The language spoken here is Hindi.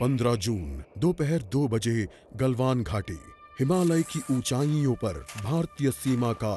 15 जून दोपहर दो बजे गलवान घाटी हिमालय की ऊंचाइयों पर भारतीय सीमा का